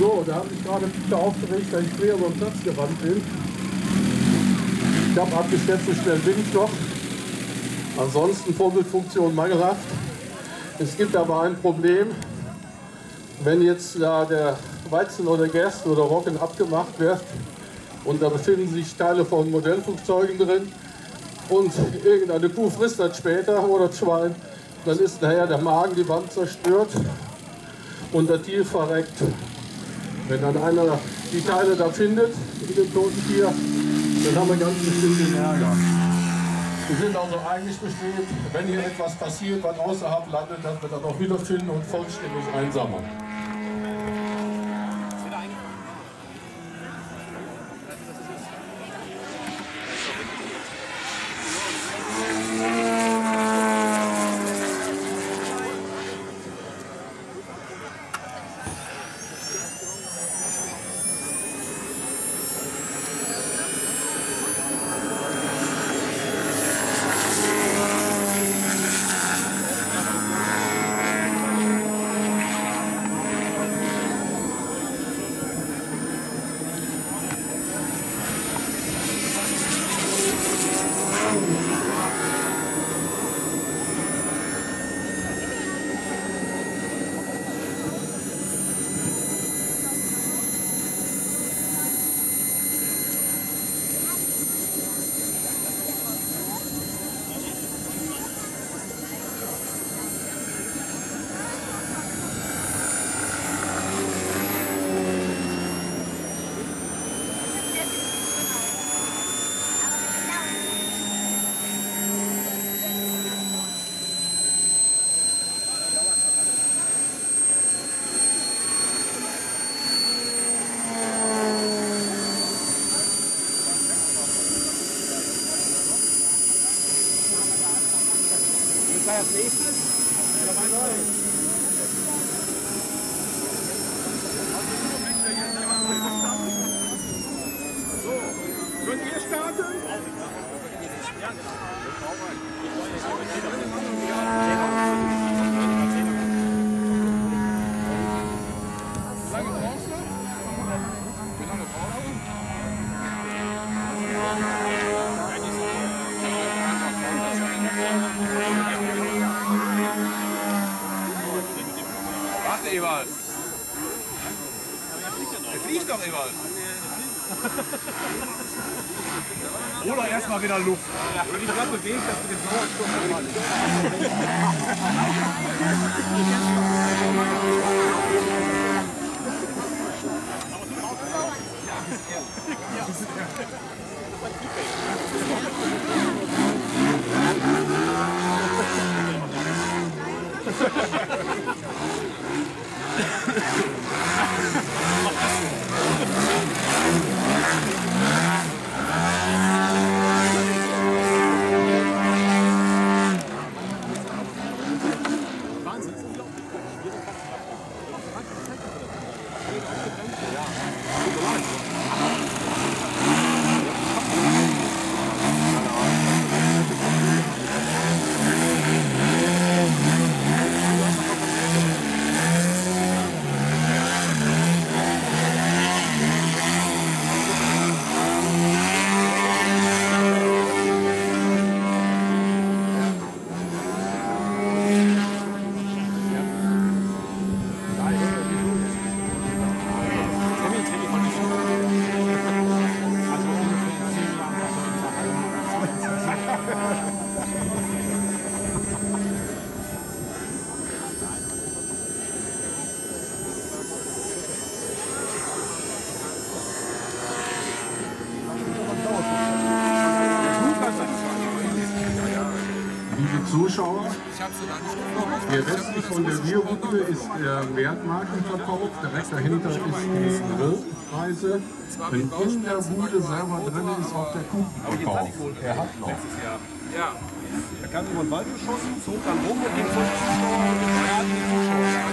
So, da habe ich gerade Peter aufgeregt, dass ich quer über den Platz gerannt bin. Ich habe abgeschätzt, so schnell bin ich doch. Ansonsten Vorbildfunktion mangelhaft. Es gibt aber ein Problem, wenn jetzt da der Weizen oder Gerste oder Roggen abgemacht wird und da befinden sich Teile von Modellflugzeugen drin und irgendeine Kuh frisst das später oder Schwein, dann ist nachher der Magen, die Wand zerstört und das Tier verreckt. Wenn dann einer die Teile da findet, in dem toten Tier, dann haben wir ganz bestimmt den Ärger. Wir sind also eigentlich bestrebt, wenn hier etwas passiert, was außerhalb landet, dass wir das auch wiederfinden und vollständig einsammeln. vai a listras. Er fliegt doch, Ewald. Oder erstmal wieder Luft. Wenn ich gerade bewegt, dass du den Sauerstoff Zuschauer, hier westlich von der Bierbude ist der Wertmarkenverkauf, direkt dahinter ist die Grillpreise. Und in der Bude selber drin ist auch der Kuchenverkauf. Er hat noch. Ja. Da kam über den Wald geschossen, zog dann rum und ging die Zuschauer und hat die Zuschauer.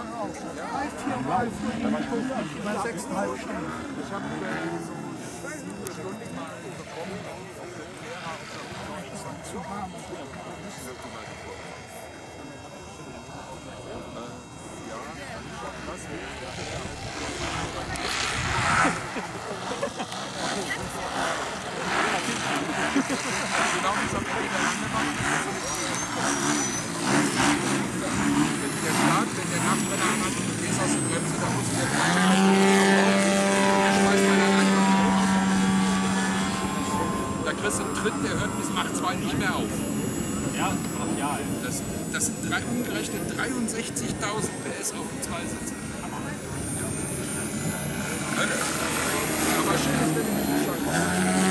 Hatte ich gestern auch. Drei, vier Mal früh über sechseinhalb. Ich habe so sieben Stunden mal bekommen, der Lehrer auf der Zu warm. Genau dieser Fehler angemacht. Wenn der Start, wenn der Du gehst aus der Bremse, musst du. Da kriegst du einen Tritt, der hört bis Mach 2 nicht mehr auf. Ja, brachial. Das, das sind drei, umgerechnet 63.000 PS auf dem Zweisitzer. Ja. Aber schön ist, wenn du nicht bescheuert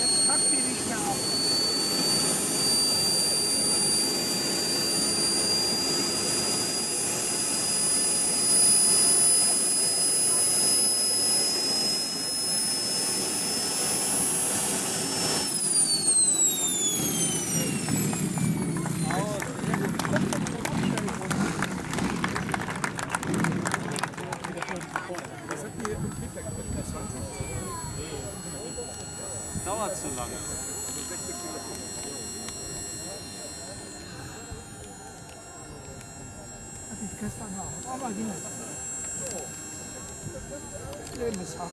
Jetzt packt die nicht mehr auf. Das dauert zu lange. Hatte ich gestern auch. Aber hier. Leben ist hart.